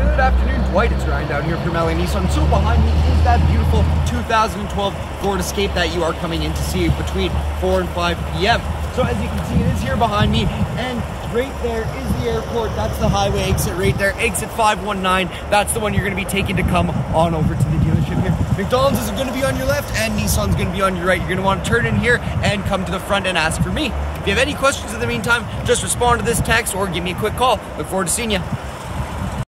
Good afternoon, Dwight. It's Ryan down here from LA Nissan. So behind me is that beautiful 2012 Ford Escape that you are coming in to see between 4 and 5 p.m. So as you can see, it is here behind me, and right there is the airport. That's the highway exit right there, exit 519. That's the one you're going to be taking to come on over to the dealership here. McDonald's is going to be on your left, and Nissan's going to be on your right. You're going to want to turn in here and come to the front and ask for me. If you have any questions in the meantime, just respond to this text or give me a quick call. Look forward to seeing you.